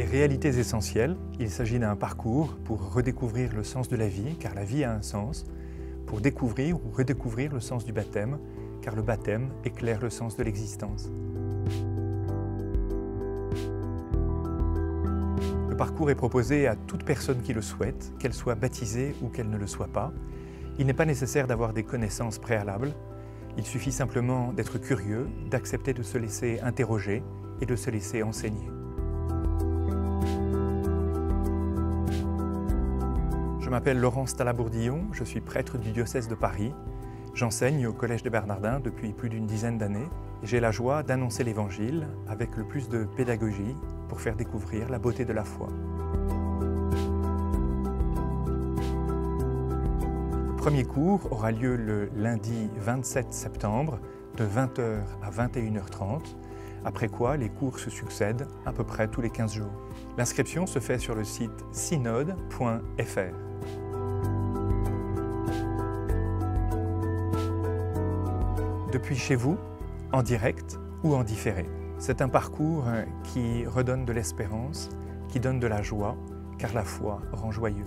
Les réalités essentielles, il s'agit d'un parcours pour redécouvrir le sens de la vie, car la vie a un sens, pour découvrir ou redécouvrir le sens du baptême, car le baptême éclaire le sens de l'existence. Le parcours est proposé à toute personne qui le souhaite, qu'elle soit baptisée ou qu'elle ne le soit pas. Il n'est pas nécessaire d'avoir des connaissances préalables, il suffit simplement d'être curieux, d'accepter de se laisser interroger et de se laisser enseigner. Je m'appelle Laurence Talabourdillon, je suis prêtre du diocèse de Paris. J'enseigne au Collège des Bernardins depuis plus d'une dizaine d'années j'ai la joie d'annoncer l'Évangile avec le plus de pédagogie pour faire découvrir la beauté de la foi. Le premier cours aura lieu le lundi 27 septembre de 20h à 21h30, après quoi les cours se succèdent à peu près tous les 15 jours. L'inscription se fait sur le site synode.fr. depuis chez vous, en direct ou en différé. C'est un parcours qui redonne de l'espérance, qui donne de la joie, car la foi rend joyeux.